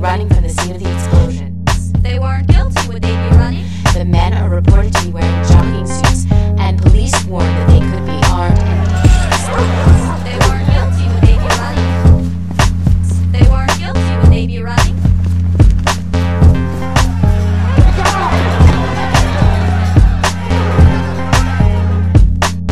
running from the scene of the explosions. They weren't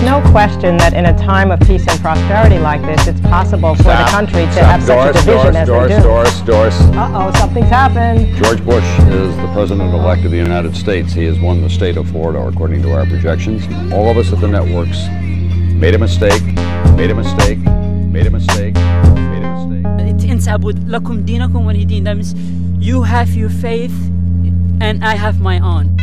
no question that in a time of peace and prosperity like this, it's possible for Stop. the country to Stop. have Doris, such a division Doris, as Doris, they do. Doris, Doris, Doris. Uh-oh, something's happened. George Bush is the president-elect of the United States. He has won the state of Florida, according to our projections. All of us at the networks made a mistake, made a mistake, made a mistake, made a mistake. It ends up with lakum dinakum walidin. That means you have your faith and I have my own.